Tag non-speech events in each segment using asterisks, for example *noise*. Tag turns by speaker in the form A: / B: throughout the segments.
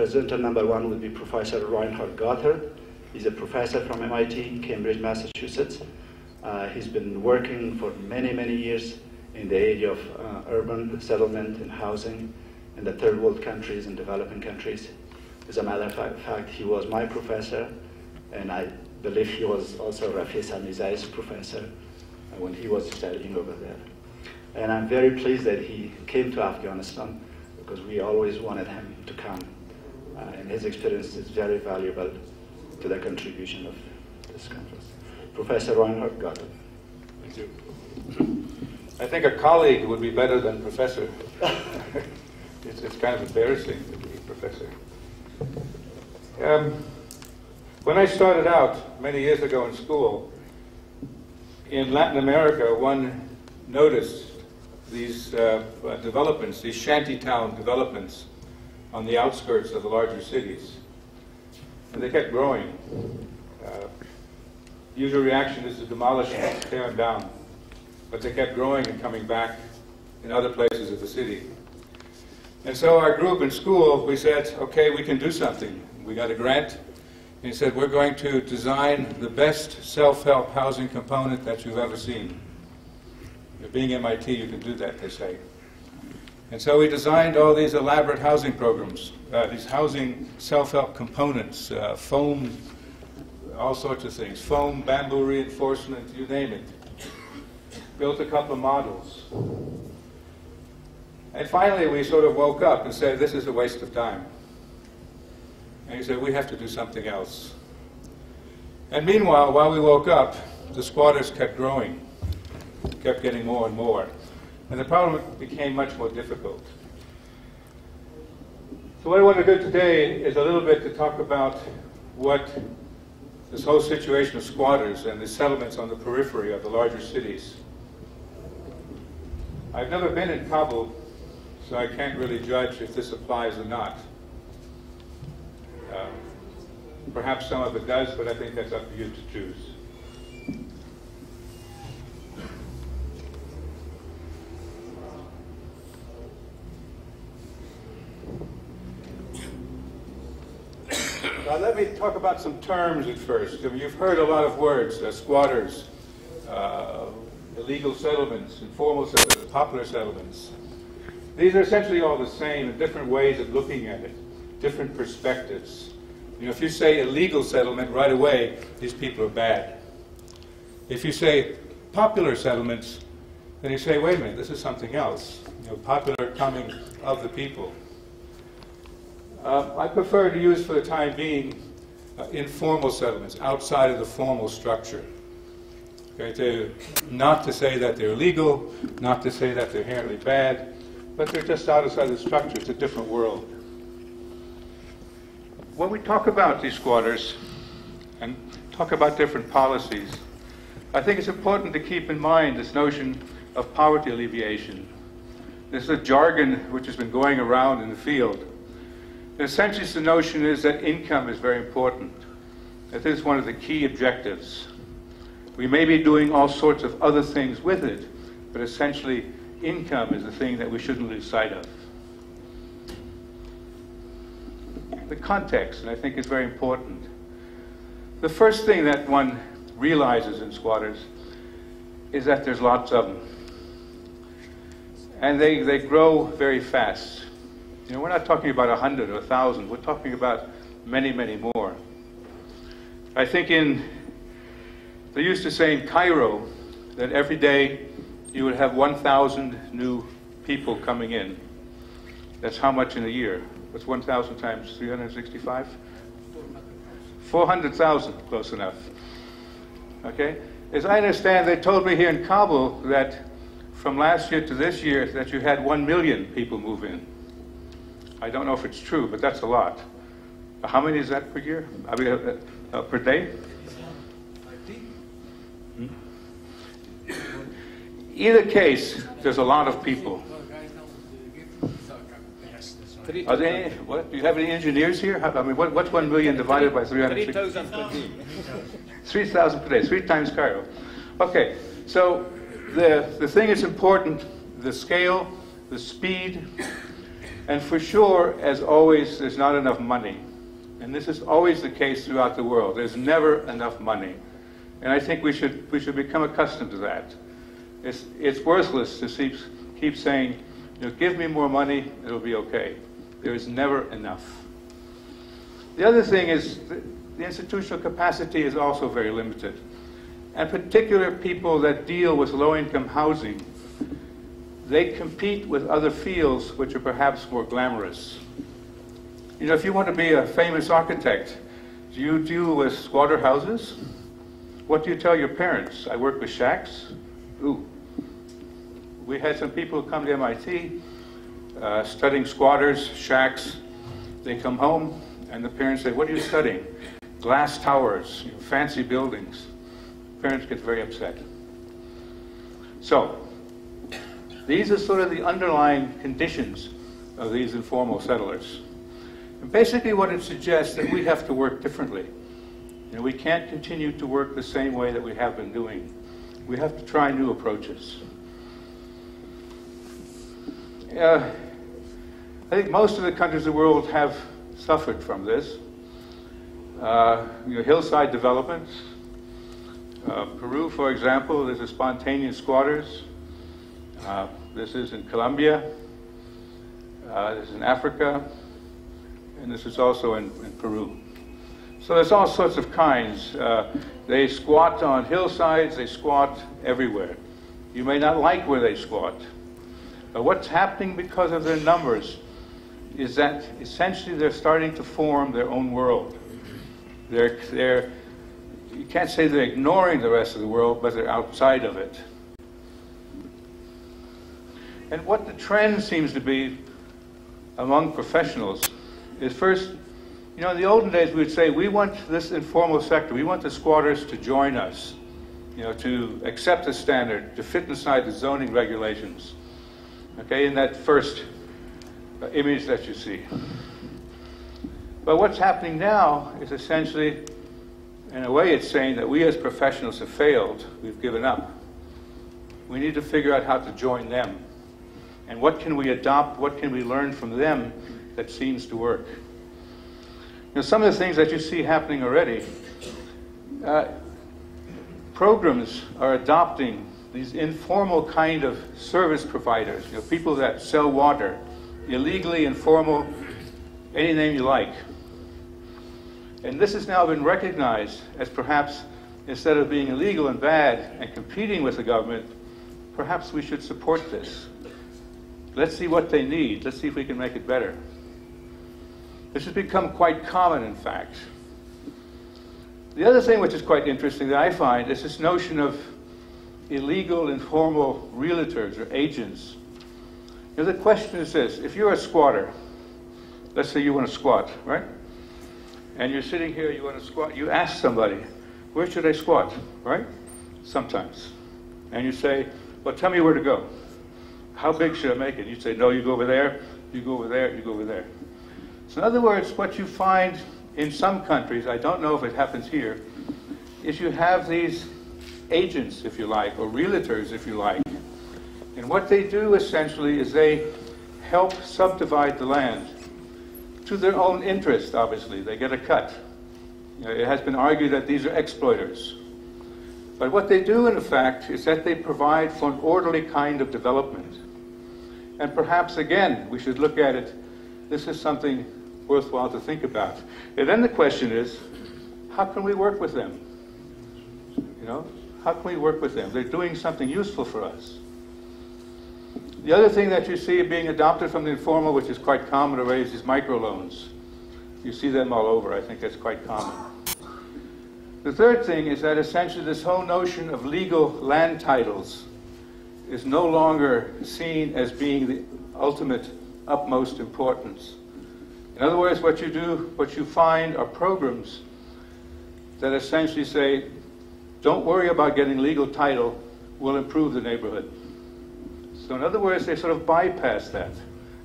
A: presenter number one would be Professor Reinhard Goethert. He's a professor from MIT, Cambridge, Massachusetts. Uh, he's been working for many, many years in the area of uh, urban settlement and housing in the third world countries and developing countries. As a matter of fact, he was my professor, and I believe he was also Rafi Samizai's professor when he was studying over there. And I'm very pleased that he came to Afghanistan because we always wanted him to come. Uh, and his experience is very valuable to the contribution of this conference. Professor Reinhard Goethert.
B: Thank you. I think a colleague would be better than professor. *laughs* it's, it's kind of embarrassing to be professor. Um, when I started out many years ago in school, in Latin America, one noticed these uh, developments, these shantytown developments on the outskirts of the larger cities. And they kept growing. Uh, usual reaction is to demolish tear them down. But they kept growing and coming back in other places of the city. And so our group in school, we said, okay, we can do something. We got a grant. And he said, we're going to design the best self-help housing component that you've ever seen. Being MIT, you can do that, they say. And so we designed all these elaborate housing programs, uh, these housing self-help components, uh, foam, all sorts of things, foam, bamboo reinforcement, you name it. Built a couple of models. And finally, we sort of woke up and said, this is a waste of time. And he said, we have to do something else. And meanwhile, while we woke up, the squatters kept growing, kept getting more and more. And the problem became much more difficult. So what I want to do today is a little bit to talk about what this whole situation of squatters and the settlements on the periphery of the larger cities. I've never been in Kabul, so I can't really judge if this applies or not. Uh, perhaps some of it does, but I think that's up to you to choose. Now let me talk about some terms at first. You've heard a lot of words, uh, squatters, uh, illegal settlements, informal settlements, popular settlements. These are essentially all the same different ways of looking at it, different perspectives. You know, if you say illegal settlement right away, these people are bad. If you say popular settlements, then you say, wait a minute, this is something else. You know, popular coming of the people. Uh, I prefer to use for the time being uh, informal settlements outside of the formal structure. Okay, to, not to say that they're legal, not to say that they're inherently bad, but they're just outside the structure. It's a different world. When we talk about these squatters and talk about different policies, I think it's important to keep in mind this notion of poverty alleviation. This is a jargon which has been going around in the field. Essentially, the notion is that income is very important. That is one of the key objectives. We may be doing all sorts of other things with it, but essentially, income is the thing that we shouldn't lose sight of. The context, and I think is very important. The first thing that one realizes in squatters is that there's lots of them. And they, they grow very fast. You know, we're not talking about a hundred or a thousand. We're talking about many, many more. I think in they used to say in Cairo that every day you would have 1,000 new people coming in. That's how much in a year? That's 1,000 times 365? 400,000, close enough. Okay? As I understand, they told me here in Kabul that from last year to this year that you had 1 million people move in. I don't know if it's true, but that's a lot. How many is that per year? I mean, uh, uh, per day? Hmm? Either case, there's a lot of people. Are there any, what, do you have any engineers here? I mean, what, what's 1 million divided by 360? 3,000 per day, three times Cairo. Okay, so the, the thing is important, the scale, the speed, And for sure, as always, there's not enough money. And this is always the case throughout the world. There's never enough money. And I think we should, we should become accustomed to that. It's, it's worthless to keep, keep saying, you know, give me more money, it'll be okay. There is never enough. The other thing is the, the institutional capacity is also very limited. And particular people that deal with low-income housing, they compete with other fields which are perhaps more glamorous. You know, if you want to be a famous architect, do you deal with squatter houses? What do you tell your parents? I work with shacks? Ooh. We had some people come to MIT uh, studying squatters, shacks. They come home, and the parents say, What are you studying? Glass towers, fancy buildings. Parents get very upset. So, these are sort of the underlying conditions of these informal settlers. And basically, what it suggests that we have to work differently. You know, we can't continue to work the same way that we have been doing. We have to try new approaches. Uh, I think most of the countries of the world have suffered from this. Uh, you know, hillside developments. Uh, Peru, for example, there's a spontaneous squatters. Uh, this is in Colombia. Uh, this is in Africa. And this is also in, in Peru. So there's all sorts of kinds. Uh, they squat on hillsides, they squat everywhere. You may not like where they squat. But what's happening because of their numbers is that essentially they're starting to form their own world. They're, they're, you can't say they're ignoring the rest of the world, but they're outside of it. And what the trend seems to be among professionals is first, you know, in the olden days we would say we want this informal sector, we want the squatters to join us, you know, to accept the standard, to fit inside the zoning regulations. Okay, in that first uh, image that you see. But what's happening now is essentially, in a way, it's saying that we as professionals have failed, we've given up. We need to figure out how to join them. And what can we adopt, what can we learn from them that seems to work? You know, some of the things that you see happening already, uh, programs are adopting these informal kind of service providers, you know, people that sell water, illegally, informal, any name you like. And this has now been recognized as perhaps, instead of being illegal and bad and competing with the government, perhaps we should support this. Let's see what they need. Let's see if we can make it better. This has become quite common, in fact. The other thing which is quite interesting that I find is this notion of illegal, informal realtors or agents. You know, the question is this if you're a squatter, let's say you want to squat, right? And you're sitting here, you want to squat, you ask somebody, where should I squat, right? Sometimes. And you say, well, tell me where to go. How big should I make it? You say, no, you go over there, you go over there, you go over there. So, in other words, what you find in some countries, I don't know if it happens here, is you have these agents, if you like, or realtors, if you like. And what they do essentially is they help subdivide the land to their own interest, obviously. They get a cut. It has been argued that these are exploiters. But what they do, in fact, is that they provide for an orderly kind of development. And perhaps, again, we should look at it. This is something worthwhile to think about. And then the question is, how can we work with them? You know, how can we work with them? They're doing something useful for us. The other thing that you see being adopted from the informal, which is quite common already, is microloans. You see them all over. I think that's quite common. The third thing is that essentially this whole notion of legal land titles is no longer seen as being the ultimate, utmost importance. In other words, what you do, what you find are programs that essentially say, don't worry about getting legal title, we'll improve the neighborhood. So, in other words, they sort of bypass that.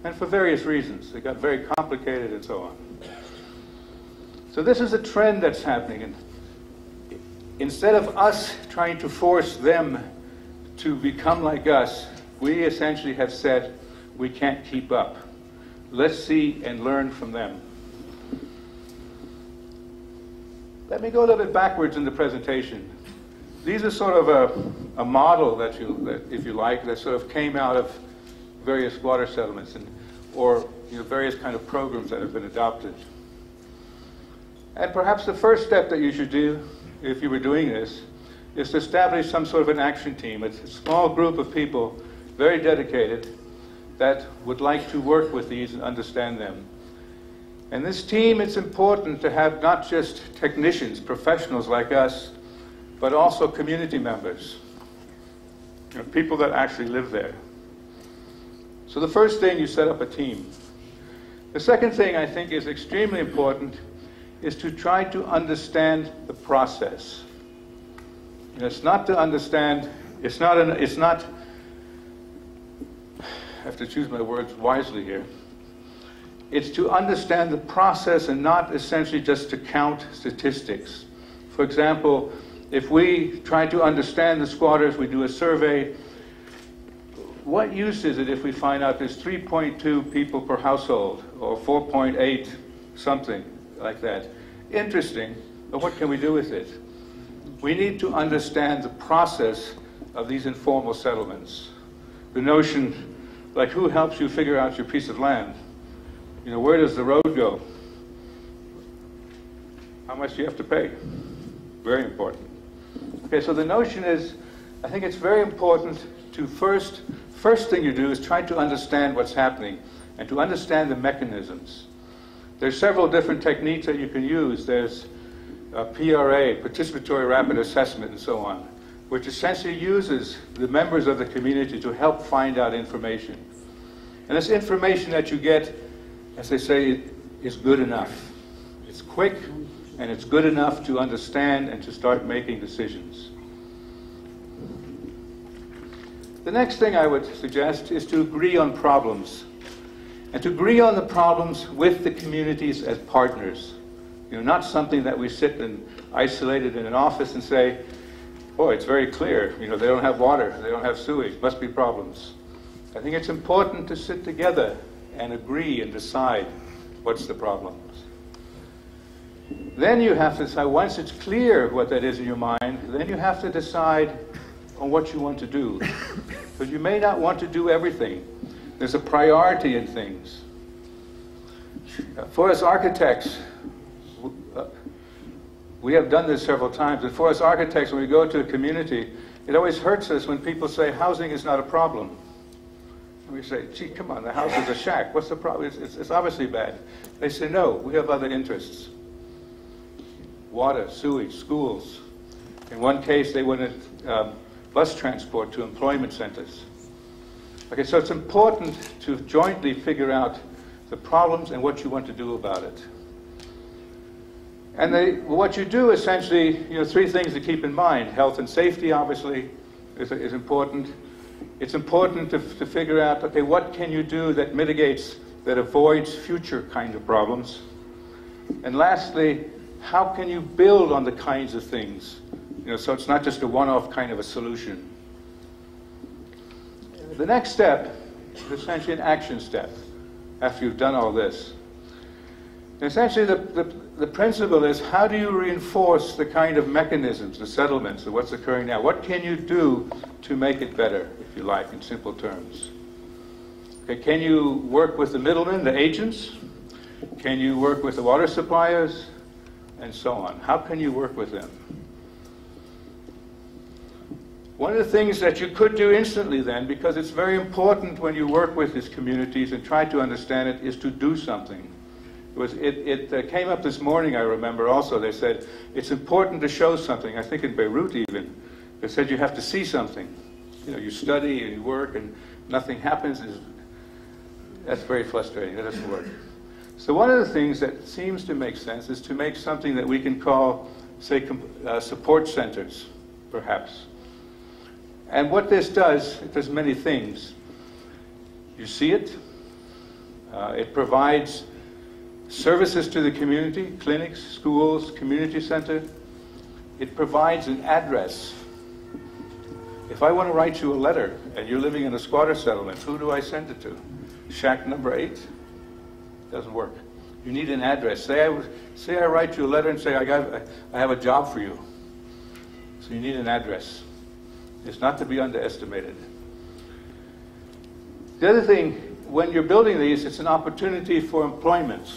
B: And for various reasons. They got very complicated and so on. So, this is a trend that's happening. And instead of us trying to force them to become like us, we essentially have said we can't keep up. let's see and learn from them. Let me go a little bit backwards in the presentation. These are sort of a, a model that you, that, if you like, that sort of came out of various water settlements and, or you know, various kind of programs that have been adopted. And perhaps the first step that you should do, if you were doing this, is to establish some sort of an action team. It's a small group of people, very dedicated, that would like to work with these and understand them. And this team, it's important to have not just technicians, professionals like us, but also community members, you know, people that actually live there. So the first thing, you set up a team. The second thing I think is extremely important is to try to understand the process. Know, it's not to understand, it's not, an, it's not, I have to choose my words wisely here. It's to understand the process and not essentially just to count statistics. For example, if we try to understand the squatters, we do a survey. What use is it if we find out there's 3.2 people per household or 4.8 something like that? Interesting, but what can we do with it? We need to understand the process of these informal settlements. The notion, like who helps you figure out your piece of land? You know, where does the road go? How much do you have to pay? Very important. Okay, so the notion is, I think it's very important to first, first thing you do is try to understand what's happening and to understand the mechanisms. There's several different techniques that you can use. There's PRA, participatory rapid assessment, and so on, which essentially uses the members of the community to help find out information. And this information that you get, as they say, is good enough. It's quick, and it's good enough to understand and to start making decisions. The next thing I would suggest is to agree on problems and to agree on the problems with the communities as partners. You know, not something that we sit and isolated in an office and say, boy, it's very clear, you know, they don't have water, they don't have sewage, must be problems. I think it's important to sit together and agree and decide what's the problem. Then you have to decide, once it's clear what that is in your mind, then you have to decide on what you want to do. *laughs* Because you may not want to do everything. There's a priority in things. For us architects, uh, we have done this several times, and for us architects, when we go to a community, it always hurts us when people say housing is not a problem. we say, gee, come on, the house is a *laughs* shack. What's the problem? It's, it's, it's obviously bad. They say, no, we have other interests water, sewage, schools. In one case, they wanted um, bus transport to employment centers. Okay, so it's important to jointly figure out the problems and what you want to do about it. And they, what you do essentially, you know, three things to keep in mind. Health and safety, obviously, is, is important. It's important to, to figure out, okay, what can you do that mitigates, that avoids future kind of problems? And lastly, how can you build on the kinds of things? You know, so it's not just a one-off kind of a solution. The next step is essentially an action step after you've done all this. And essentially, the, the, the principle is how do you reinforce the kind of mechanisms, the settlements, of what's occurring now? What can you do to make it better, if you like, in simple terms? Okay, can you work with the middlemen, the agents? Can you work with the water suppliers? and so on. How can you work with them? One of the things that you could do instantly then, because it's very important when you work with these communities and try to understand it, is to do something. It, was, it, it uh, came up this morning, I remember also, they said, it's important to show something. I think in Beirut even, they said you have to see something. You know, you study and you work and nothing happens. Is, that's very frustrating. That doesn't work. So one of the things that seems to make sense is to make something that we can call, say, uh, support centers, perhaps. And what this does, it does many things. You see it. Uh, it provides services to the community, clinics, schools, community center. It provides an address. If I want to write you a letter and you're living in a squatter settlement, who do I send it to? Shack number eight? Doesn't work. You need an address. Say I, say I write you a letter and say, I, got, I have a job for you. So you need an address. It's not to be underestimated. The other thing, when you're building these, it's an opportunity for employment,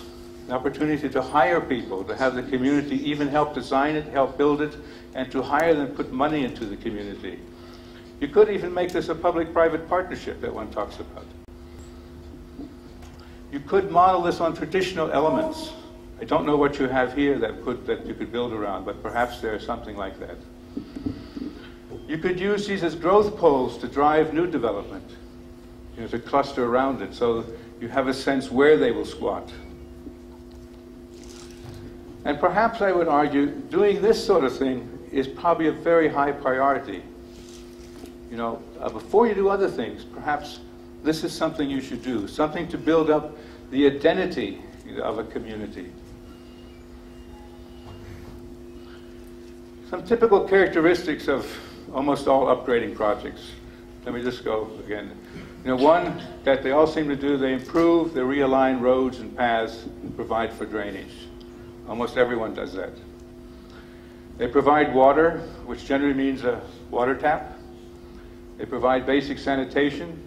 B: opportunity to hire people, to have the community even help design it, help build it, and to hire them, put money into the community. You could even make this a public-private partnership that one talks about. You could model this on traditional elements. I don't know what you have here that, could, that you could build around, but perhaps there's something like that. You could use these as growth poles to drive new development, you know, to cluster around it, so you have a sense where they will squat. And perhaps I would argue doing this sort of thing is probably a very high priority. You know, uh, before you do other things, perhaps this is something you should do, something to build up the identity of a community. Some typical characteristics of almost all upgrading projects. Let me just go again. You know, one that they all seem to do, they improve, they realign roads and paths, and provide for drainage. Almost everyone does that. They provide water, which generally means a water tap. They provide basic sanitation,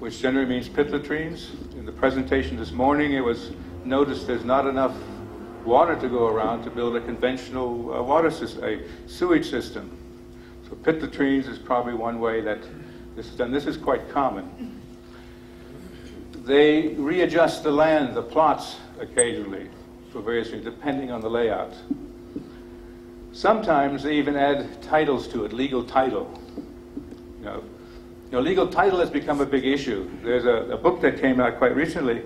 B: which generally means pit latrines. In the presentation this morning, it was noticed there's not enough water to go around to build a conventional uh, water system, a sewage system. So pit latrines is probably one way that this is done. This is quite common. They readjust the land, the plots occasionally for various reasons, depending on the layout. Sometimes they even add titles to it, legal title. You know, you know, legal title has become a big issue. There's a, a book that came out quite recently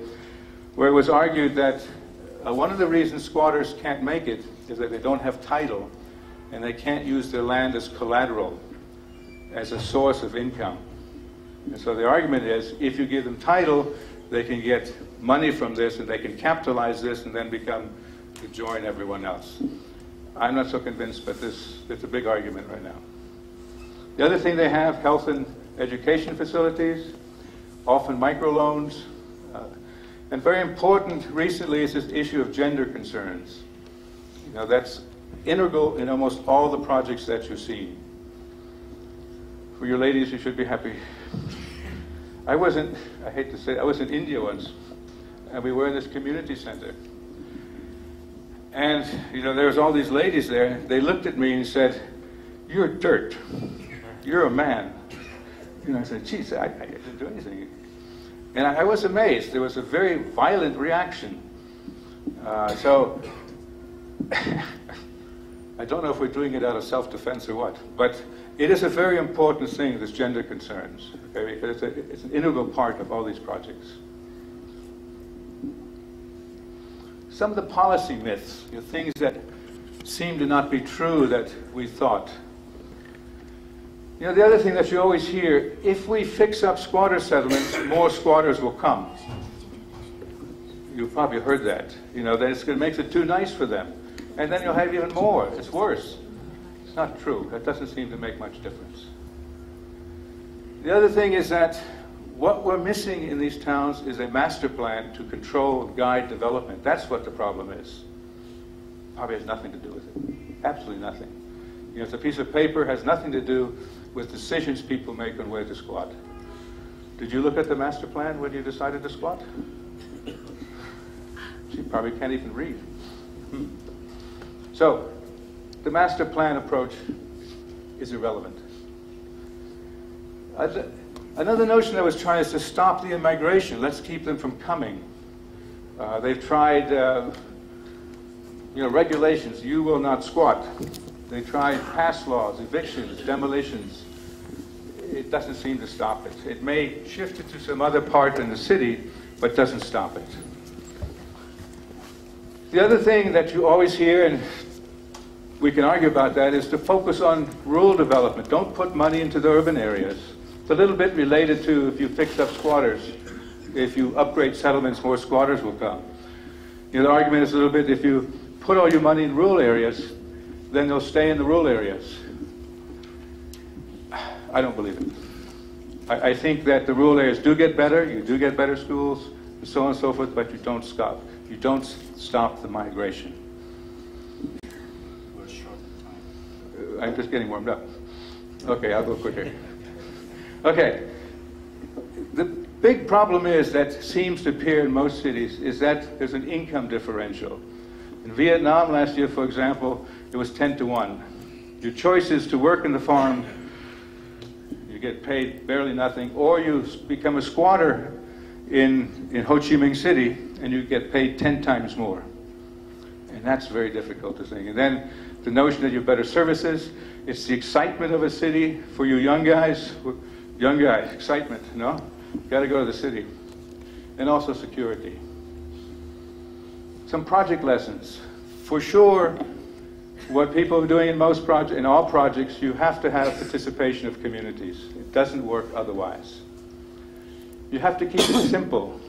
B: where it was argued that uh, one of the reasons squatters can't make it is that they don't have title and they can't use their land as collateral, as a source of income. And so the argument is if you give them title, they can get money from this and they can capitalize this and then become to join everyone else. I'm not so convinced, but this it's a big argument right now. The other thing they have, health and education facilities, often microloans. Uh, and very important recently is this issue of gender concerns. You know, that's integral in almost all the projects that you see. For your ladies, you should be happy. I wasn't, I hate to say, I was in India once, and we were in this community center. And, you know, there was all these ladies there. They looked at me and said, you're dirt. You're a man. You know, I said, geez, I, I didn't do anything. And I, I, was amazed. There was a very violent reaction. Uh, so, *laughs* I don't know if we're doing it out of self-defense or what, but it is a very important thing, this gender concerns, okay, because it's, a, it's an integral part of all these projects. Some of the policy myths, know, things that seem to not be true that we thought. You know, the other thing that you always hear, if we fix up squatter settlements, more squatters will come. You've probably heard that. You know, that it makes it too nice for them. And then you'll have even more. It's worse. It's not true. That doesn't seem to make much difference. The other thing is that what we're missing in these towns is a master plan to control and guide development. That's what the problem is. Probably has nothing to do with it. Absolutely nothing. You know, it's a piece of paper, has nothing to do with decisions people make on where to squat. Did you look at the master plan when you decided to squat? She probably can't even read. So, the master plan approach is irrelevant. Another notion that was tried is to stop the immigration. Let's keep them from coming. Uh, they've tried, uh, you know, regulations. You will not squat. They tried pass laws, evictions, demolitions. It doesn't seem to stop it. It may shift it to some other part in the city, but doesn't stop it. The other thing that you always hear, and we can argue about that, is to focus on rural development. Don't put money into the urban areas. It's a little bit related to if you fix up squatters. If you upgrade settlements, more squatters will come. You know, the argument is a little bit if you put all your money in rural areas, then they'll stay in the rural areas. I don't believe it. I, I, think that the rural areas do get better. You do get better schools, and so on and so forth, but you don't stop. You don't stop the migration.
A: We're short of time.
B: Uh, I'm just getting warmed up. Okay, I'll go quicker. Okay. The big problem is that seems to appear in most cities is that there's an income differential. In Vietnam last year, for example, it was 10 to 1. Your choice is to work in the farm, you get paid barely nothing, or you become a squatter in, in Ho Chi Minh City and you get paid 10 times more. And that's very difficult to think. And then the notion that you have better services, it's the excitement of a city for you young guys. Young guys, excitement, no? Got to go to the city. And also security. Some project lessons. For sure, what people are doing in most projects, in all projects, you have to have participation of communities. It doesn't work otherwise. You have to keep it *coughs* simple.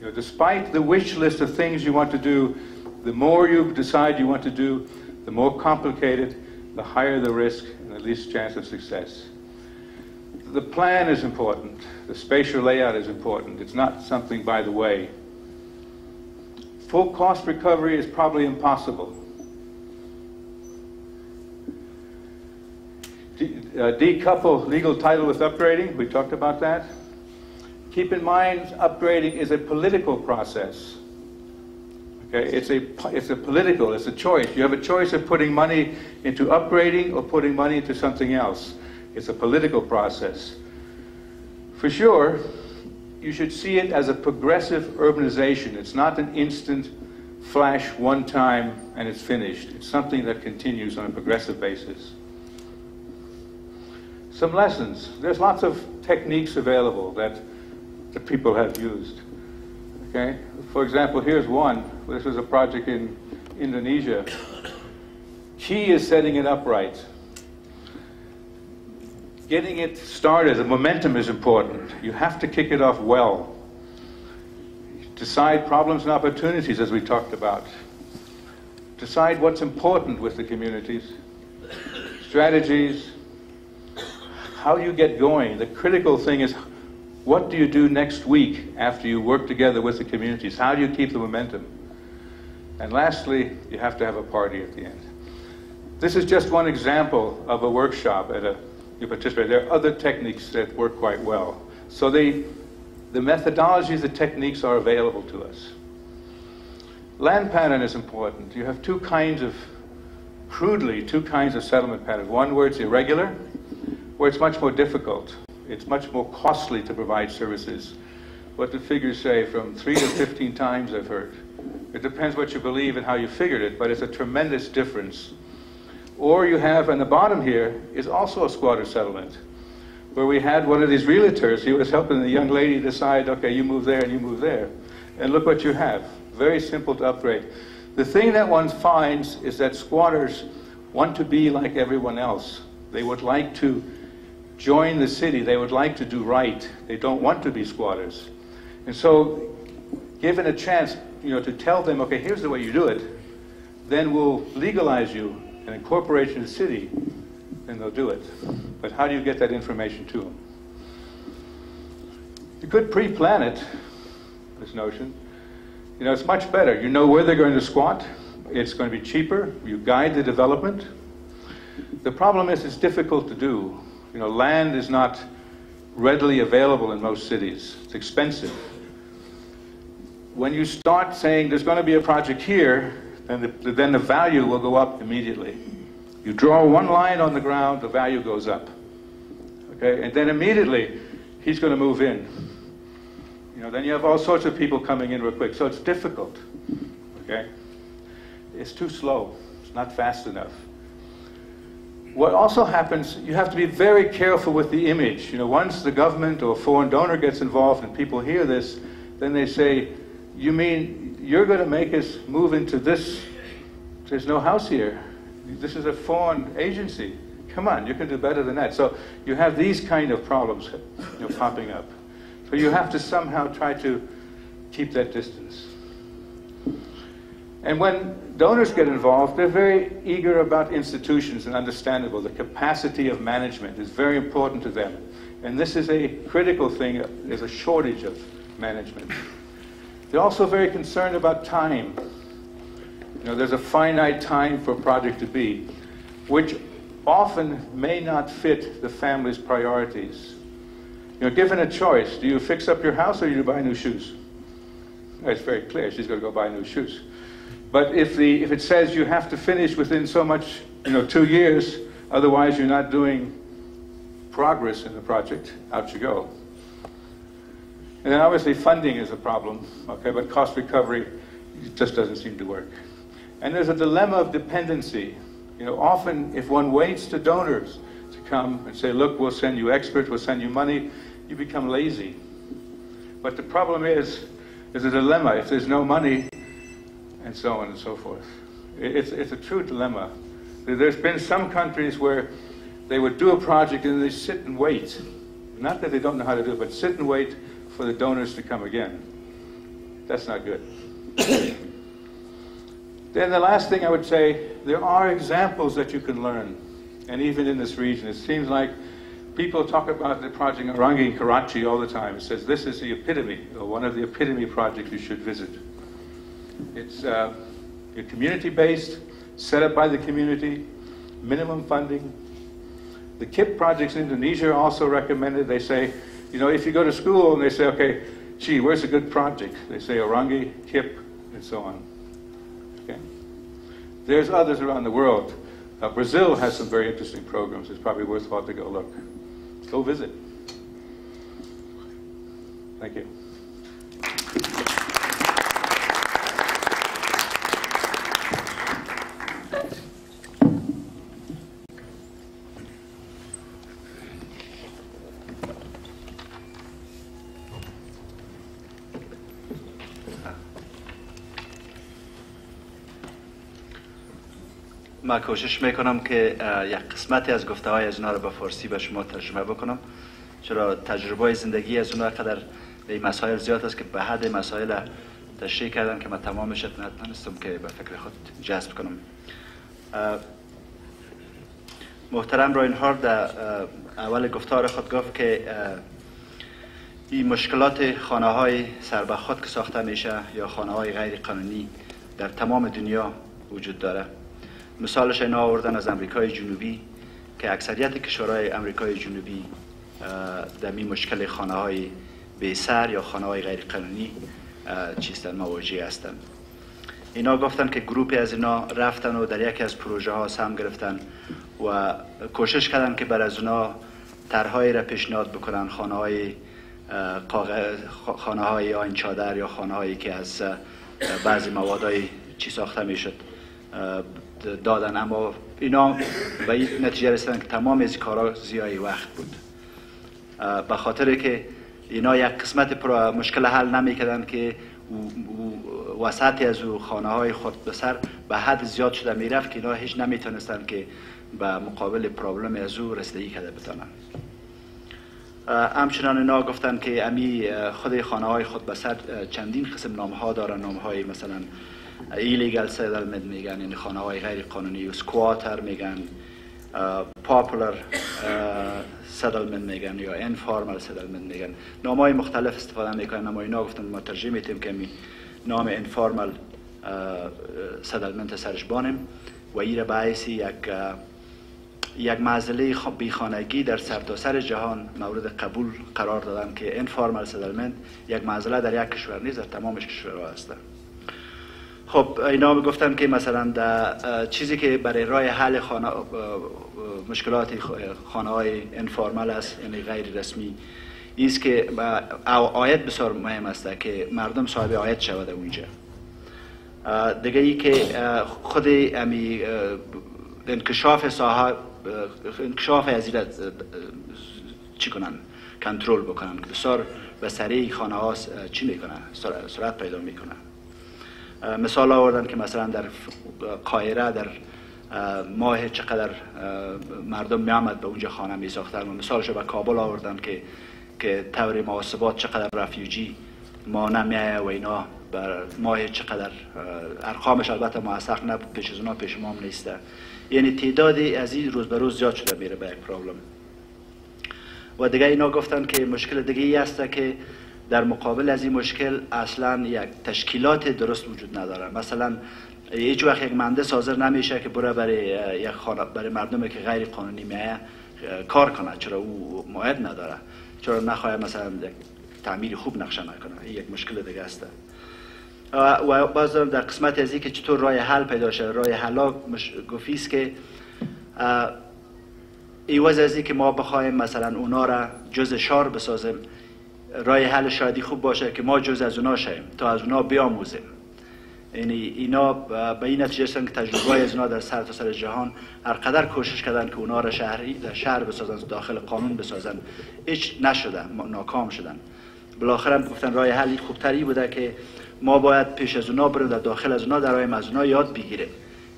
B: You know, despite the wish list of things you want to do, the more you decide you want to do, the more complicated, the higher the risk, and the least chance of success. The plan is important. The spatial layout is important. It's not something by the way. Full cost recovery is probably impossible. De- uh, decouple legal title with upgrading, we talked about that. Keep in mind, upgrading is a political process. Okay, it's a, it's a political, it's a choice. You have a choice of putting money into upgrading or putting money into something else. It's a political process. For sure, you should see it as a progressive urbanization. It's not an instant flash one time and it's finished. It's something that continues on a progressive basis. Some lessons. There's lots of techniques available that, that people have used. Okay? For example, here's one. This is a project in Indonesia. Key is setting it up right. Getting it started, the momentum is important. You have to kick it off well. Decide problems and opportunities, as we talked about. Decide what's important with the communities. Strategies, how you get going. The critical thing is what do you do next week after you work together with the communities? How do you keep the momentum? And lastly, you have to have a party at the end. This is just one example of a workshop at a you participate. There are other techniques that work quite well. So they, the methodologies, the techniques are available to us. Land pattern is important. You have two kinds of, crudely, two kinds of settlement patterns. One where it's irregular, where it's much more difficult. It's much more costly to provide services. What the figures say, from three to 15 times I've heard. It depends what you believe and how you figured it, but it's a tremendous difference. Or you have, on the bottom here, is also a squatter settlement, where we had one of these realtors, he was helping the young lady decide, okay, you move there and you move there. And look what you have. Very simple to upgrade. The thing that one finds is that squatters want to be like everyone else. They would like to join the city. They would like to do right. They don't want to be squatters. And so, given a chance, you know, to tell them, okay, here's the way you do it, then we'll legalize you and incorporate you in the city, then they'll do it. But how do you get that information to them? You could pre-plan it, this notion. You know, it's much better. You know where they're going to squat. It's going to be cheaper. You guide the development. The problem is it's difficult to do. You know, land is not readily available in most cities. It's expensive. When you start saying there's going to be a project here, then the, then the value will go up immediately. You draw one line on the ground, the value goes up. Okay, and then immediately he's going to move in. You know, then you have all sorts of people coming in real quick. So it's difficult. Okay, it's too slow. It's not fast enough. What also happens, you have to be very careful with the image. You know, once the government or a foreign donor gets involved and people hear this, then they say, "You mean you're going to make us move into this? There's no house here. This is a foreign agency. Come on, you can do better than that." So you have these kind of problems, you know, popping up. So you have to somehow try to keep that distance. And when donors get involved, they're very eager about institutions and understandable. The capacity of management is very important to them. And this is a critical thing, there's a shortage of management. They're also very concerned about time. You know, there's a finite time for a project to be, which often may not fit the family's priorities. You know, given a choice, do you fix up your house or do you buy new shoes? It's very clear. She's going to go buy new shoes. But if, the, if it says you have to finish within so much, you know, two years, otherwise you're not doing progress in the project, out you go. And then obviously funding is a problem, okay, but cost recovery just doesn't seem to work. And there's a dilemma of dependency. You know, often if one waits to donors to come and say, look, we'll send you experts, we'll send you money, you become lazy. But the problem is, there's a dilemma. If there's no money, and so on and so forth. It's, it's a true dilemma. There's been some countries where they would do a project and they sit and wait. Not that they don't know how to do it, but sit and wait for the donors to come again. That's not good. *coughs* then the last thing I would say, there are examples that you can learn. And even in this region, it seems like people talk about the project Orangi in Karachi all the time. It says this is the epitome, or one of the epitome projects you should visit. It's uh, community-based, set up by the community, minimum funding. The KIP projects in Indonesia are also recommended. They say, you know, if you go to school and they say, okay, gee, where's a good project? They say Orangi, KIP, and so on. Okay. There's others around the world. Uh, Brazil has some very interesting programs. It's probably worthwhile to go look. Go visit. Thank you.
A: من کوشش می‌کنم که یک قسمتی از گفته های از اونا رو به فارسی به شما ترجمه بکنم. چرا تجربه زندگی از اونا قدر به مسائل زیاد است که به حد مسائل تشریح کردن که من تمامش نتونستم که به فکر خود جذب کنم. محترم راین در اول گفتار خود گفت که این مشکلات خانه های سربخات که ساخته میشه یا خانه های غیر قانونی در تمام دنیا وجود داره. مثالش اینا آوردن از امریکای جنوبی که اکثریت کشورهای امریکای جنوبی در می مشکل خانه های بی یا خانه های غیر قانونی چیستن مواجه هستند اینا گفتن که گروپی از اینا رفتن و در یکی از پروژه ها سم گرفتن و کوشش کردن که بر از اونا طرحهایی را پیشنهاد بکنن خانه های خانه های آین چادر یا خانه هایی که از بعضی موادهای چی ساخته می‌شد. دادن. اما اینا به این نتیجه رسیدن که تمام از کارا زیای وقت بود. به خاطر که اینا یک قسمت مشکل حل نمی‌کردن که وسطی از او خانه های خود بسر به حد زیاد شده می‌رفت که اینا هیچ نمی‌تونستن که به مقابل پرابلم از او رسیدگی کرده بتانن همچنان اینا گفتن که امی خود خانه های خود بسر چندین قسم نام ها دارن. نام های مثلا ایلیگل سیدلمنت میگن یعنی خانه های غیر قانونی. سکواتر میگن پاپولر سدلمنت میگن یا انفارمال سدلمنت میگن. نام های مختلف استفاده می‌کنن اما اینا گفتن ما ترجیح میتیم که می نام انفارمال سدلمنت سرش بانیم. و ایره باعث یک یک معزله بیخانگی در سرتاسر سر جهان مورد قبول قرار دادن که انفارمال سدلمنت یک معزله در یک کشور نیست در تمامش کشورها هستند خب اینا گفتن که مثلا در چیزی که برای راه حل خانه مشکلات خانه های انفارمال است یعنی غیر رسمی است که آیت بسیار مهم است که مردم صاحب آیت شود اونجا دیگه ای که خود امی انکشاف ساحه انکشاف از چی کنن؟ کنترل بکنن. بسیار به سریع خانه ها چی می‌کنن؟ سرعت پیدا می‌کنن. مثال آوردن که مثلا در قاهره در ماه چقدر مردم می آمد به اونجا خانه می ساختن و مثالش به کابل آوردن که که طور محاسبات چقدر رفیوجی ما نمیایه و اینا. بر ماه چقدر ارقامش البته محسق نه پیش از اونا پیش ما نیسته. یعنی تعدادی از این روز به روز زیاد شده میره به یک پرابلم و دیگه اینا گفتن که مشکل دیگه ای هست که در مقابل از این مشکل اصلا یک تشکیلات درست وجود نداره. مثلا هیچ وقت یک مهندس حاضر نمیشه که بره برای یک خانه برای مردمی که غیر قانونی میایه کار کنه چرا او موعد نداره. چرا نخواهد مثلا تعمیر خوب نقشه نکنه این یک مشکل دیگه است. و باز در قسمت از که چطور راه حل پیدا شد راه حل گفی است که ایواز از که ما بخوایم مثلا اونا را جز شار بسازیم. راه حل شادی خوب باشه که ما جز از اونا شیم تا از اونا بیاموزیم. یعنی اینا به این نتیجه که تجربه از اونا در سر تا سر جهان هر قدر کوشش کردن که اونا را شهری در شهر بسازن داخل قانون بسازن هیچ نشده ناکام شدن. بالاخره گفتن راه حلی خوبتری بوده که ما باید پیش از اونا بریم در داخل از اونا در از اونا یاد بگیریم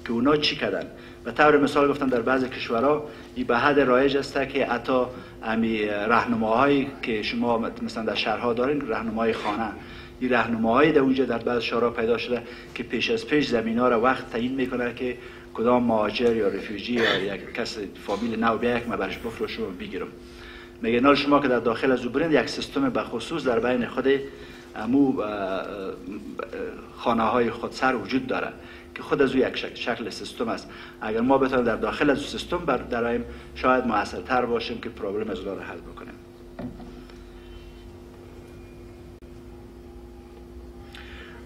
A: که اونا چی کردن. و طور مثال گفتن در بعضی کشورها این به حد رایج است که حتی امی راهنماهایی که شما مثلا در شهرها دارین راهنمای خانه. این راهنماهایی در اونجا در بعض شهرها پیدا شده که پیش از پیش زمین ها را وقت تعیین می‌کنه که کدام مهاجر یا رفیوجی یا یک کس فامیل نو بیا یک بهش بفروشم و بگیرم. میگه نال شما که در داخل از برند یک سیستم به خصوص در بین خود امو خانه های خودسر وجود داره. که خود از او یک شکل سیستم است. اگر ما بتونیم در داخل از سیستم بر شاید تر باشیم که پرابلم از را حل بکنیم.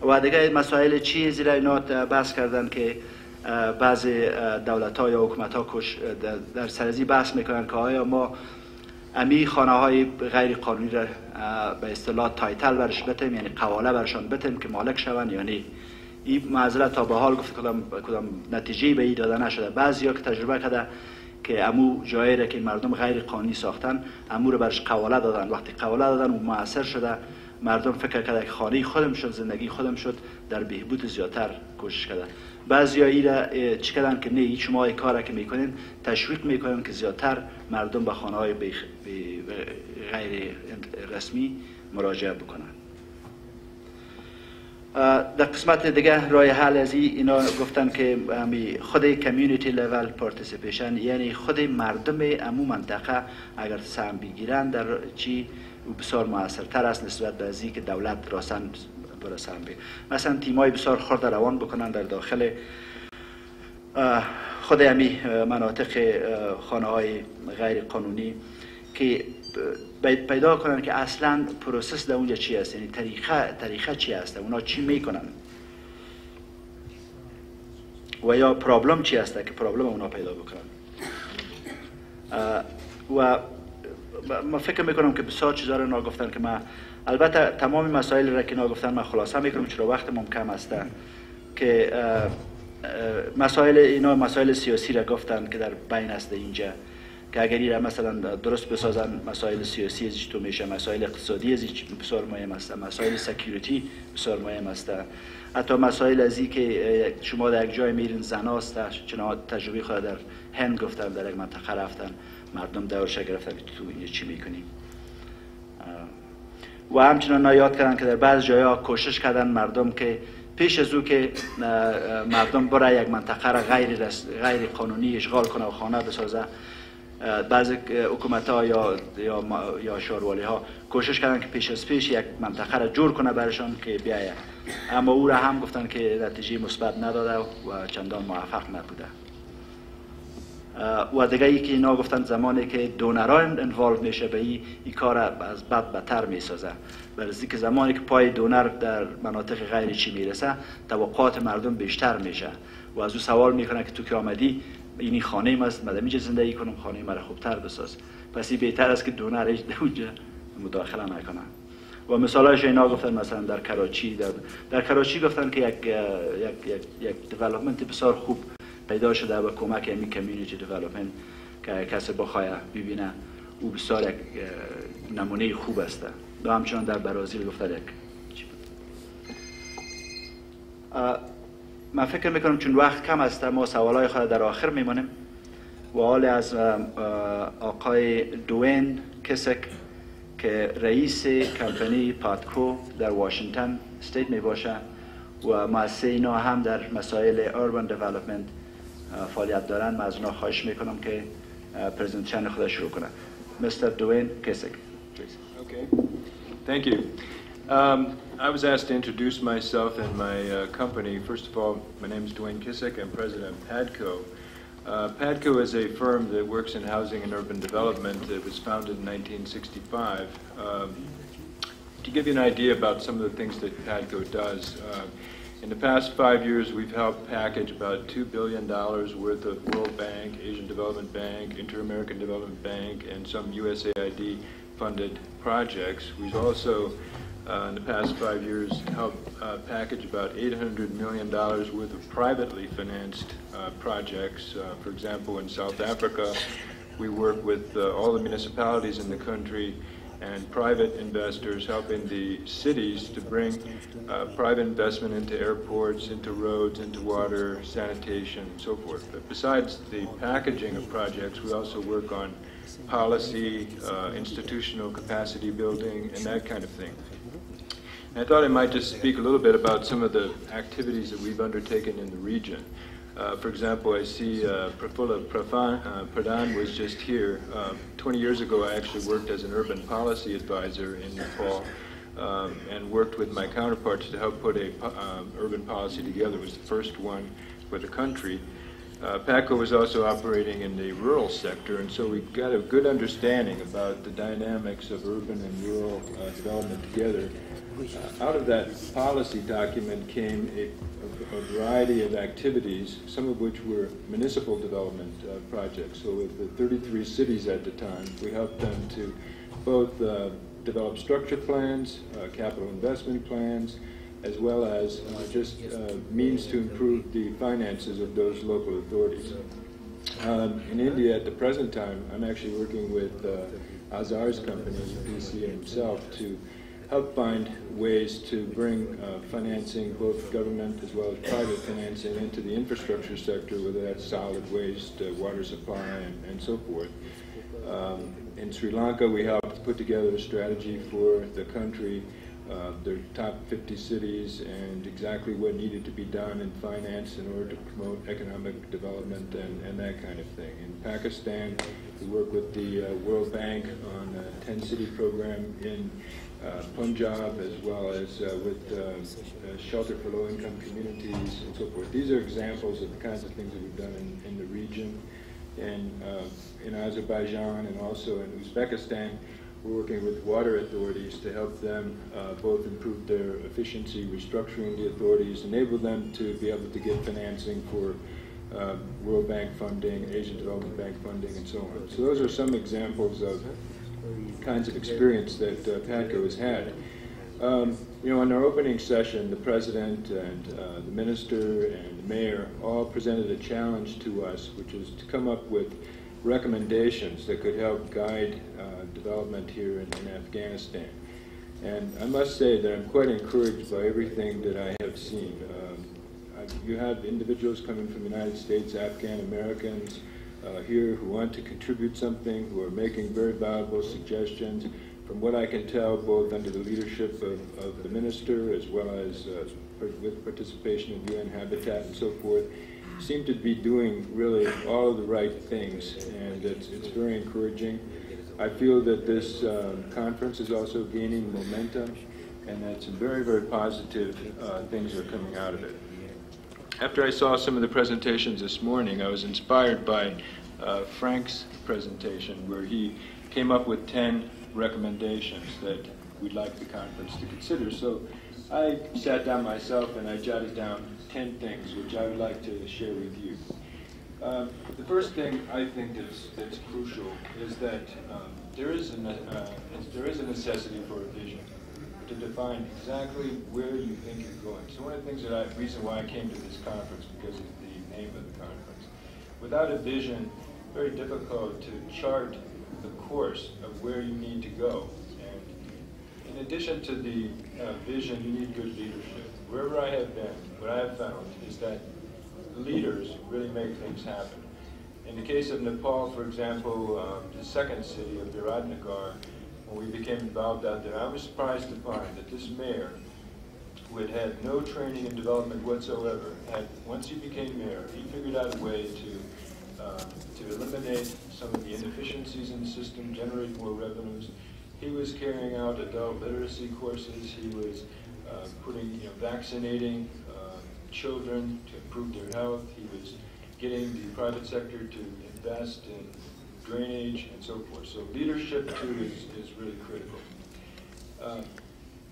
A: و دیگه مسائل چی زیرا اینا بحث کردن که بعضی دولت ها یا حکومت ها در سرزی بحث می‌کنن که آیا ما امی خانه های غیر قانونی را به اصطلاح تایتل برش بتیم یعنی قواله برشان بتیم که مالک شون یا نه. این معذرت تا به حال گفت کدام, کدام نتیجه به ای داده نشده. بعضی ها که تجربه کرده که امو جایی را که مردم غیر قانونی ساختن امو رو برش قواله دادن. وقتی قواله دادن و موثر شده. مردم فکر کرده که خانه خودم شد زندگی خودم شد در بهبود زیادتر کوشش کرده. بعضی ای را چی کردن که نه شما ای کار که می‌کنین تشویق می‌کنن که زیادتر مردم به خانه های غیر رسمی مراجعه بکنن. در قسمت دیگه رای حل از اینا گفتن که خود کمیونیتی لیول پارتیسیپیشن یعنی خود مردم امو منطقه اگر سهم بگیرن در چی بسیار موثرتر است نسبت به ازی که دولت راسن برسن بی مثلا تیمای بسیار خرد روان بکنن در داخل خود امی مناطق خانه های غیر قانونی که پیدا کنن که اصلا پروسس در اونجا چی است یعنی طریقه طریقه چی است اونا چی می‌کنن؟ و یا پرابلم چی است که پرابلم اونا پیدا بکنن؟ و ما فکر می‌کنم که بسیار چیزا رو نگفتن که ما البته تمام مسائل را که نگفتن من خلاصه می‌کنم چرا وقت مم کم است که مسائل اینا مسائل سیاسی را گفتن که در بین است اینجا. که اگر مثلا درست بسازن مسائل سیاسی از تو میشه مسائل اقتصادی از بسیار مهم است مسائل سکیوریتی بسیار مهم است حتی مسائل ازی که شما در یک جای میرین زناست چنان تجربه خود در هند گفتن در یک منطقه رفتن مردم دورش گرفتن که تو اینجا چی می‌کنیم و همچنان نایاد کردن که در بعض جایا کوشش کردن مردم که پیش از او که مردم برای یک منطقه را غیر, غیر قانونی اشغال کنه و خانه بسازه بعض حکومت ها یا یا یا شاروالی ها کوشش کردن که پیش از پیش یک منطقه را جور کنه برشان که بیاید اما او را هم گفتن که نتیجه مثبت نداده و چندان موفق نبوده. و دیگه ای که اینا گفتن زمانی که دونران انوالو میشه به این ای کار از بد بدتر می‌سازه. برای که زمانی که پای دونر در مناطق غیر چی می‌رسه توقعات مردم بیشتر میشه. و از او سوال می‌کنه که تو که آمدی اینی خانه ما است مدام زندگی کنم؟ خانه مرا خوبتر بساز. پس بهتر است که دونر ایش اونجا مداخله نکنه و مثالش اینا گفتن مثلا در کراچی در, در کراچی گفتن که یک یک یک, یک بسیار خوب پیدا شده با کمک این کمیونیتی دیولپمنت که کسی بخواه ببینه او بسیار یک نمونه خوب است. و همچنان در برازیل گفته یک من فکر می‌کنم چون وقت کم است ما سوالای خود در آخر میمانیم و حال از آقای دوین کسک که رئیس کمپانی پاتکو در واشنگتن استیت می باشه و مؤسسه اینا هم در مسائل urban development فعالیت دارن من از اونا خواهش می‌کنم که پرزنتشن خودش شروع کنن مستر دوین کسک
B: Okay.
C: Thank you. Um, I was asked to introduce myself and my uh, company. First of all, my name is Duane Kissick. I'm president of PADCO. Uh, PADCO is a firm that works in housing and urban development. It was founded in 1965. Um, to give you an idea about some of the things that PADCO does, uh, in the past five years, we've helped package about $2 billion worth of World Bank, Asian Development Bank, Inter-American Development Bank, and some USAID funded projects. We've also, uh, in the past five years, helped uh, package about $800 million worth of privately financed uh, projects. Uh, for example, in South Africa, we work with uh, all the municipalities in the country and private investors helping the cities to bring uh, private investment into airports, into roads, into water, sanitation, and so forth. But besides the packaging of projects, we also work on policy, institutional capacity building, and that kind of thing. And I thought I might just speak a little bit about some of the activities that we've undertaken in the region. Uh, for example, I see uh, Prafulla Prafan, uh, Pradhan was just here. Uh, 20 years ago, I actually worked as an urban policy advisor in Nepal um, and worked with my counterparts to help put a um, urban policy together. It was the first one for the country. Uh, PADCO was also operating in the rural sector, and so we got a good understanding about the dynamics of urban and rural uh, development together. Out of that policy document came a, a, a, variety of activities, some of which were municipal development uh, projects. So with the 33 cities at the time, we helped them to both uh, develop structure plans, uh, capital investment plans, as well as uh, just uh, means to improve the finances of those local authorities. Um, in India at the present time, I'm actually working with uh, Azar's company, PC himself, to help find ways to bring uh, financing, both government as well as private financing, into the infrastructure sector, whether that's solid waste, uh, water supply, and, and so forth. Um, in Sri Lanka, we helped put together a strategy for the country uh, their top 50 cities and exactly what needed to be done in finance in order to promote economic development and, and that kind of thing. In Pakistan, we work with the uh, World Bank on a 10-city program in uh, Punjab as well as uh, with uh, uh, shelter for low-income communities and so forth. These are examples of the kinds of things that we've done in, in the region. And in Azerbaijan and also in Uzbekistan, we're working with water authorities to help them uh, both improve their efficiency, restructuring the authorities, enable them to be able to get financing for uh, World Bank funding, Asian Development Bank funding, and so on. So those are some examples of kinds of experience that uh, PADCO has had. Um, you know, in our opening session, the president and uh, the minister and the mayor all presented a challenge to us, which is to come up with recommendations that could help guide uh, development here in, in, Afghanistan. And I must say that I'm quite encouraged by everything that I have seen. Um, I, you have individuals coming from the United States, Afghan Americans uh, here who want to contribute something, who are making very valuable suggestions. From what I can tell, both under the leadership of, of the minister as well as uh, with participation of UN Habitat and so forth, seem to be doing really all of the right things, and it's, it's very encouraging. I feel that this um, conference is also gaining momentum, and that some very, very positive uh, things are coming out of it. After I saw some of the presentations this morning, I was inspired by uh, Frank's presentation, where he came up with 10 recommendations that we'd like the conference to consider. So I sat down myself and I jotted down 10 things which I would like to share with you. Um, the first thing I think that's, that's crucial is that um, there, is a, uh, there is a necessity for a vision to define exactly where you think you're going. So one of the things that I, reason why I came to this conference because of the name of the conference. Without a vision, very difficult to chart the course of where you need to go. And in addition to the uh, vision, you need good leadership. Wherever I have been, what I have found is that leaders really make things happen. In the case of Nepal, for example, uh, the second city of Biratnagar, when we became involved out there, I was surprised to find that this mayor, who had had no training in development whatsoever, had, once he became mayor, he figured out a way to, uh, to eliminate some of the inefficiencies in the system, generate more revenues, He was carrying out adult literacy courses. He was uh, putting, you know, vaccinating uh, children to improve their health. He was getting the private sector to invest in drainage and so forth. So leadership too is, is really critical. Uh,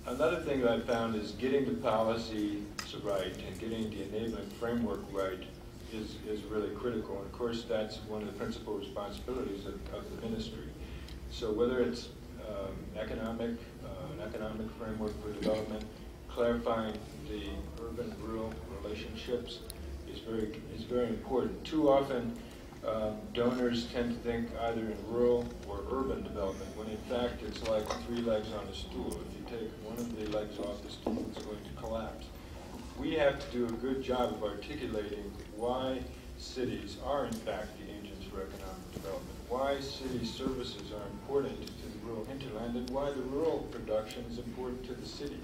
C: another thing that I found is getting the policy right and getting the enabling framework right is, is really critical. And of course, that's one of the principal responsibilities of, of the ministry. So whether it's um, economic, uh, an economic framework for development, clarifying the urban-rural relationships is very, is very important. Too often, um, donors tend to think either in rural or urban development, when in fact it's like three legs on a stool. If you take one of the legs off the stool, it's going to collapse. We have to do a good job of articulating why cities are in fact the engines for economic development, why city services are important to the rural hinterland, and why the rural production is important to the city.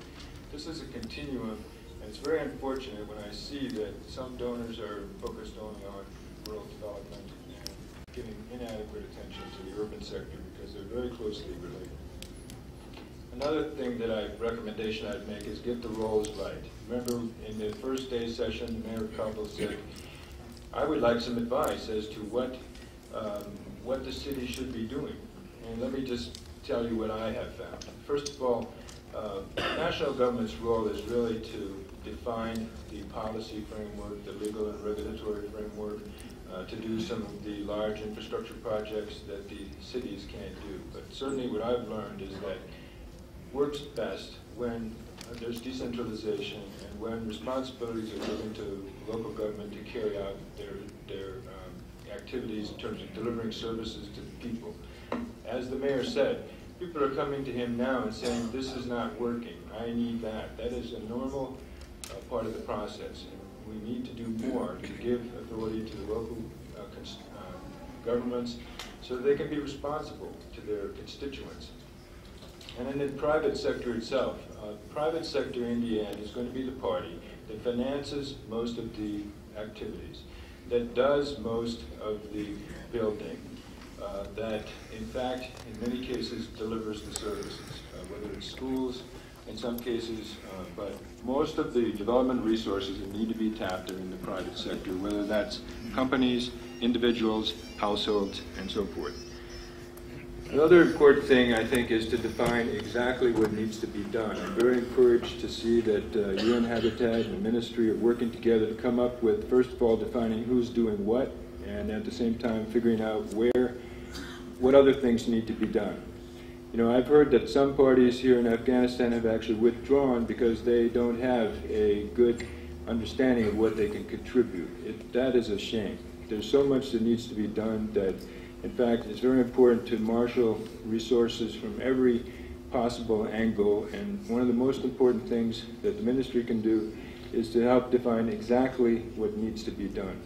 C: This is a continuum, and it's very unfortunate when I see that some donors are focused only on rural development giving inadequate attention to the urban sector because they're very closely related. Another thing that I, recommendation I'd make is get the roles right. Remember in the first day session, Mayor Cobble said, I would like some advice as to what, um, what the city should be doing. And let me just tell you what I have found. First of all, uh, national government's role is really to define the policy framework, the legal and regulatory framework, uh, to do some of the large infrastructure projects that the cities can't do. But certainly what I've learned is that works best when there's decentralization and when responsibilities are given to local government to carry out their, their um, activities in terms of delivering services to the people. As the mayor said, people are coming to him now and saying, this is not working, I need that. That is a normal uh, part of the process. And we need to do more to give authority to the local uh, uh, governments so that they can be responsible to their constituents. And in the private sector itself, uh, private sector in the end is going to be the party that finances most of the activities, that does most of the building, uh, that in fact, in many cases, delivers the services, uh, whether it's schools, in some cases, uh, but most of the development resources that need to be tapped are in the private sector, whether that's companies, individuals, households, and so forth. Another important thing, I think, is to define exactly what needs to be done. I'm very encouraged to see that uh, UN Habitat and the Ministry are working together to come up with, first of all, defining who's doing what, and at the same time figuring out where, what other things need to be done. You know, I've heard that some parties here in Afghanistan have actually withdrawn because they don't have a good understanding of what they can contribute. It, that is a shame. There's so much that needs to be done that, in fact, it's very important to marshal resources from every possible angle. And one of the most important things that the ministry can do is to help define exactly what needs to be done.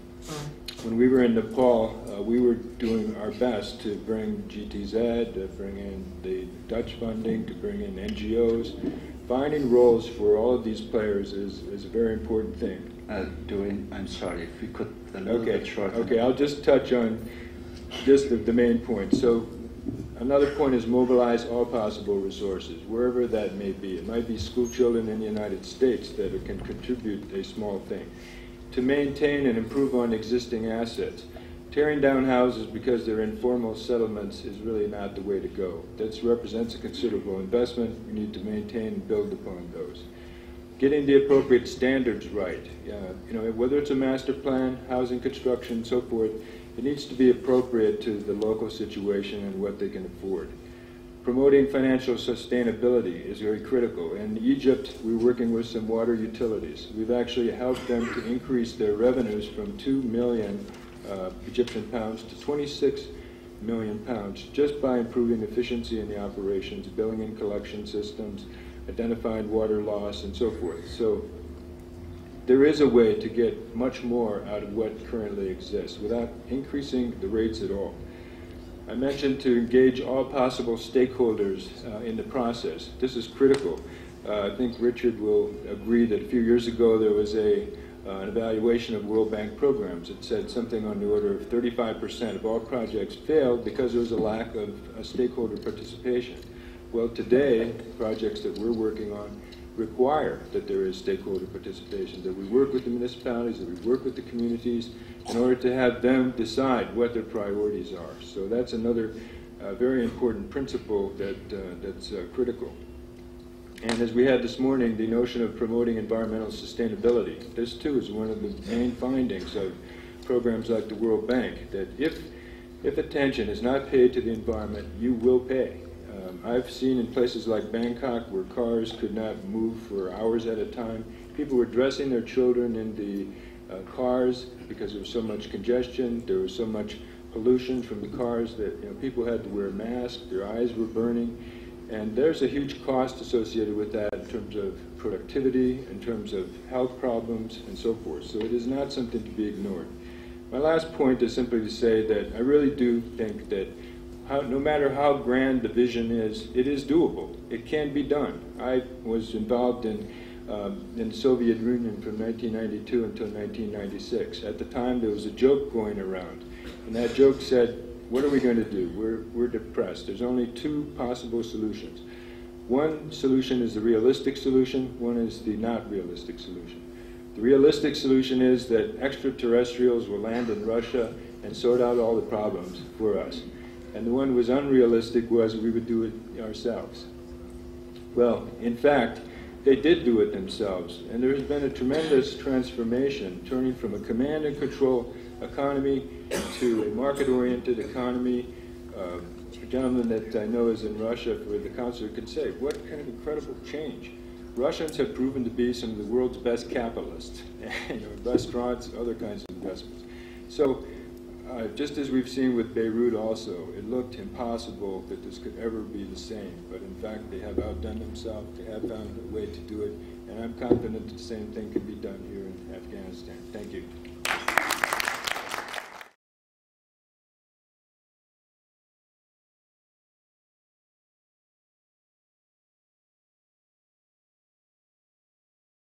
C: When we were in Nepal, uh, we were doing our best to bring GTZ, to bring in the Dutch funding, to bring in NGOs. Finding roles for all of these players is, is a very important thing.
D: Uh, doing, I'm sorry, if we could a little
C: okay.
D: bit shorter.
C: Okay, I'll just touch on just the, the main point. So another point is mobilize all possible resources, wherever that may be. It might be school children in the United States that can contribute a small thing to maintain and improve on existing assets. Tearing down houses because they're informal settlements is really not the way to go. That represents a considerable investment. We need to maintain and build upon those. Getting the appropriate standards right. Uh, you know, whether it's a master plan, housing construction, so forth, it needs to be appropriate to the local situation and what they can afford. Promoting financial sustainability is very critical. In Egypt, we're working with some water utilities. We've actually helped them to increase their revenues from 2 million uh, Egyptian pounds to 26 million pounds just by improving efficiency in the operations, billing and collection systems, identifying water loss, and so forth. So there is a way to get much more out of what currently exists without increasing the rates at all. I mentioned to engage all possible stakeholders uh, in the process. This is critical. Uh, I think Richard will agree that a few years ago there was a, uh, an evaluation of World Bank programs. It said something on the order of 35% of all projects failed because there was a lack of stakeholder participation. Well, today, projects that we're working on require that there is stakeholder participation, that we work with the municipalities, that we work with the communities in order to have them decide what their priorities are. So that's another uh, very important principle that, uh, that's uh, critical. And as we had this morning, the notion of promoting environmental sustainability. This too is one of the main findings of programs like the World Bank, that if, if attention is not paid to the environment, you will pay. Um, I've seen in places like Bangkok where cars could not move for hours at a time. People were dressing their children in the uh, cars because there was so much congestion, there was so much pollution from the cars that you know, people had to wear masks, their eyes were burning. And there's a huge cost associated with that in terms of productivity, in terms of health problems, and so forth. So it is not something to be ignored. My last point is simply to say that I really do think that how, no matter how grand the vision is, it is doable. It can be done. I was involved in, um, in Soviet Union from 1992 until 1996. At the time, there was a joke going around, and that joke said, what are we going to do? We're, we're depressed. There's only two possible solutions. One solution is the realistic solution, one is the not realistic solution. The realistic solution is that extraterrestrials will land in Russia and sort out all the problems for us. And the one was unrealistic was we would do it ourselves. Well, in fact, they did do it themselves. And there has been a tremendous transformation, turning from a command and control economy to a market-oriented economy. Uh, a gentleman that I know is in Russia for the consulate could say, what kind of incredible change. Russians have proven to be some of the world's best capitalists, *laughs* you know, restaurants, other kinds of investments. So uh, just as we've seen with Beirut also, it looked impossible that this could ever be the same. But in fact, they have outdone themselves. They have found a way to do it. And I'm confident that the same thing can be done here in Afghanistan. Thank you.